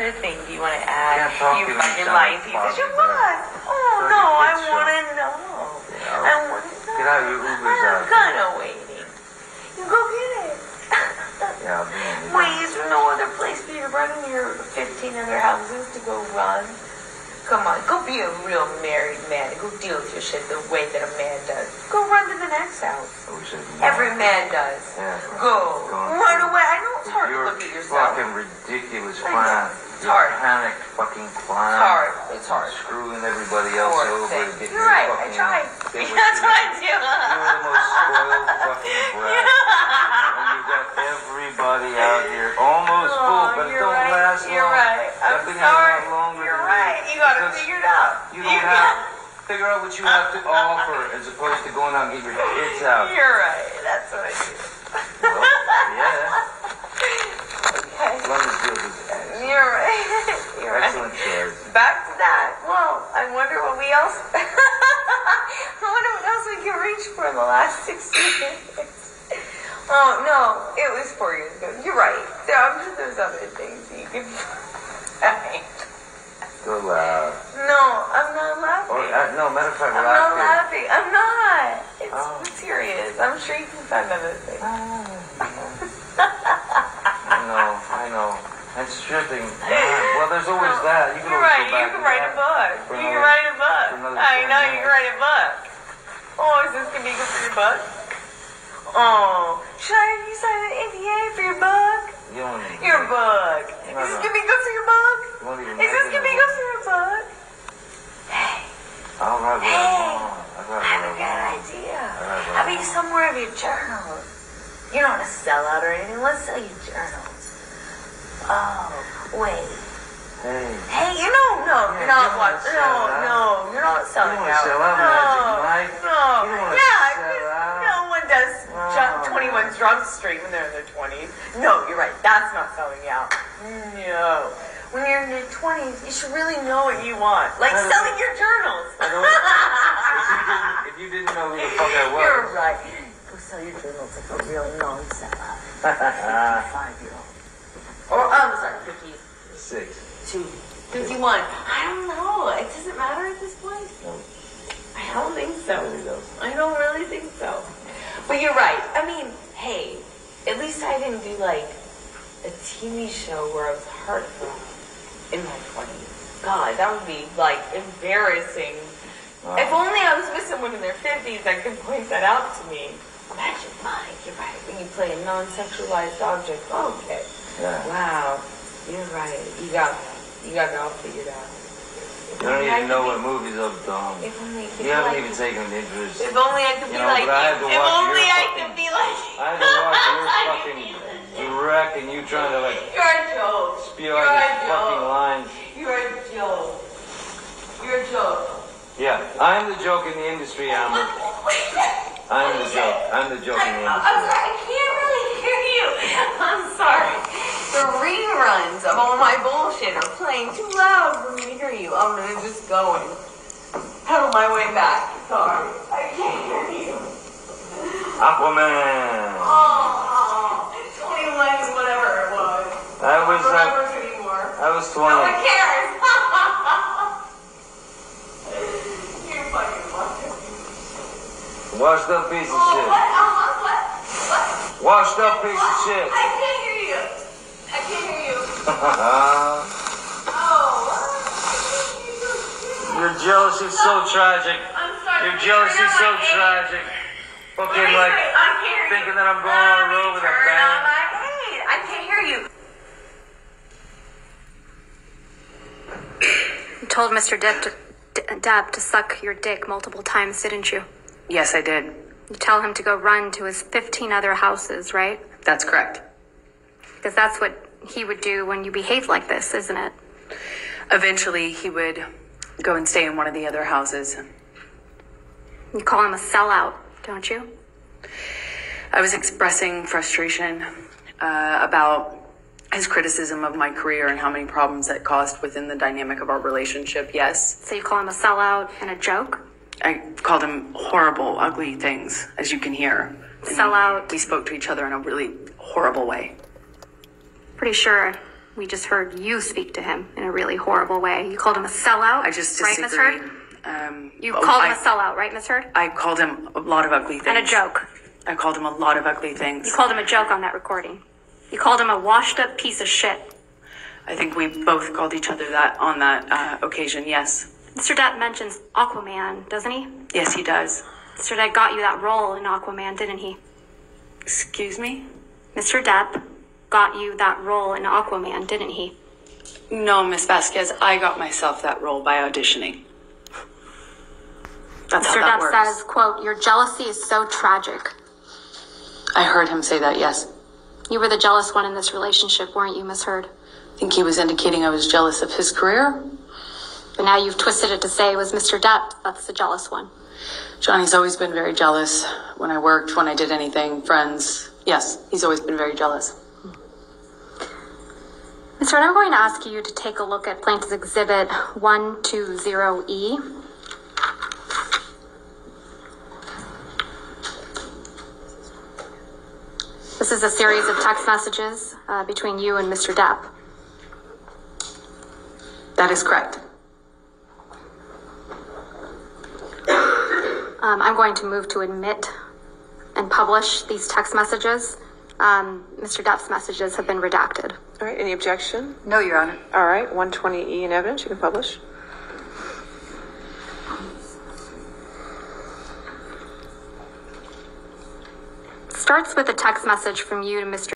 other thing do you want to add? Can't you fucking lying piece of shit. What? Oh no, I want to know. Yeah, I want to know. Get out your Ubers I'm kind of waiting. You go get it. Yeah, I'll be in the- Wait, is there no other place for you to run in your 15 other houses to go run? Come on, go be a real married man. Go deal with your shit the way that a man does. Go run to the next house. Wish Every man does. Yeah. Go. Run away. I it's hard to look at yourself. fucking ridiculous I plan. It's hard. panic fucking plan. It's hard. It's hard. Screwing everybody else Poor over thing. to get You're your right. I fucking tried. get what That's you- what I do. You're the most spoiled fucking brat. And you got everybody out here almost Oh, full, but it don't right. last You're long. right. I'm thing sorry. longer You're right. You gotta figure it out. You don't have figure out what you have to offer as opposed to going out and getting your tits out. You're right. That's what I do. Well, yeah. Okay. London Fields is excellent. You're right. Excellent choice. Back to that. Well, I wonder what we else. I wonder what else we can reach for in the last 60 minutes. Oh no, it was four years ago. You're right. There, I'm sure there's other things you can find. Go loud. No, I'm not laughing. Or, uh, no, matter of fact, I'm laugh not laughing. I'm not. It's Oh. serious. I'm sure you can find other things. I know, I know. And stripping. Well, there's always that. You can You're right. You can write a book. You can write a book. another I 10 know you can write a book. Oh, is this gonna be good for your book? Oh, should I have you sign an NDA for your book? You Your book. No, Is this no. gonna be good for your book? You Is this gonna be good for your book? Hey, I'll write what I Hey. I'll I have a good idea. Alright, well. How about you sell more of your journals? You don't want to sell out or anything. Let's sell you journals. Oh, wait. Hey. Hey, you know, no, Yeah, you're not you don't No, no, you're not selling wanna out. sell out, no, Magic Mike. No, You yeah, sell 'cause out. no one does oh, ju- 21 Jump Street when they're in their 20s. No, you're right. That's not selling out. No. When you're in your 20s, you should really know what you want. Like selling your journals. By the way, if you didn't, if you didn't know who the fuck I was, You're right. Go sell your journals like a real non-seller. 55-year-old. Or, I'm sorry, 52. six. 51. I don't know. It doesn't matter at this point. No, I don't think so. I don't really think so. But you're right. I mean, hey, at least I didn't do like a TV show where I was heartbroken in my 20s. God, that would be like embarrassing. Wow. If only I was with someone in their 50s that could point that out to me. Imagine, Mike, you're right. When you play a non-sexualized object, okay. Yeah. Wow, you're right. You got you got it all figured out. You don't even know what movies I've done. If only I could You haven't like even taken an interest. If only I could You be know, like I you. If only I fucking- could be like I had to watch your fucking direct and you trying to like You're a joke. spew You're out a these fucking lines. You're a joke. You're a joke. Yeah, I'm the joke in the industry, Amber. I'm the joke. I'm the joke in the industry. Reruns of all my bullshit are playing too loud for me to hear you. I'm gonna just go and pedal my way back. Sorry. I can't hear you. Aquaman. Oh, 21 is whatever it was. That was Don't uh, remember anymore. that was No one cares. You're fucking fucking. Washed up piece of Oh, shit. what? Uh-huh, what? What? Washed up piece of What? shit. I can't hear you. I can't hear you. Oh. Your jealousy is so tragic. I'm sorry. Your jealousy is so Turn tragic. Fucking Wait, like I can't you. thinking that I'm going on the road with a Turn band. I can't hear you. You told Mr. Depp to, D- Depp to suck your dick multiple times, didn't you? Yes, I did. You tell him to go run to his 15 other houses, right? That's correct. Because that's what he would do when you behave like this, isn't it? Eventually, he would go and stay in one of the other houses. You call him a sellout, don't you? I was expressing frustration uh, about his criticism of my career and how many problems that caused within the dynamic of our relationship. Yes, So you call him a sellout and a joke? I called him horrible, ugly things, as you can hear. Sellout. We spoke to each other in a really horrible way. Pretty sure We just heard you speak to him in a really horrible way. You called him a sellout. I just right, Miss disagree. Heard? Um, You oh, called him I, a sellout, right, Miss Heard? I called him a lot of ugly things. And a joke. I called him a lot of ugly things. You called him a joke on that recording. You called him a washed-up piece of shit. I think we both called each other that on that uh, occasion. Yes, Mr. Depp mentions Aquaman, doesn't he? yes, he does. Mr. Depp got you that role in Aquaman, didn't he? Excuse me? Mr. Depp got you that role in Aquaman, didn't he? No, Miss Vasquez, I got myself that role by auditioning. That's how Mr. that Depp works. says, quote, your jealousy is so tragic. I heard him say that. Yes, You were the jealous one in this relationship, weren't you, Miss Heard? I think he was indicating I was jealous of his career. But now you've twisted it to say it was Mr. Depp that's the jealous one. Johnny's always been very jealous when I worked, when I did anything, friends. Yes, he's always been very jealous. Mr. I'm going to ask you to take a look at Plaintiff's Exhibit 120E. This is a series of text messages uh, between you and Mr. Depp. That is correct. Um, I'm going to move to admit and publish these text messages. Um, Mr. Depp's messages have been redacted. All right, any objection? No, Your Honor. All right, 120E in evidence, you can publish. Starts with a text message from you to Mr.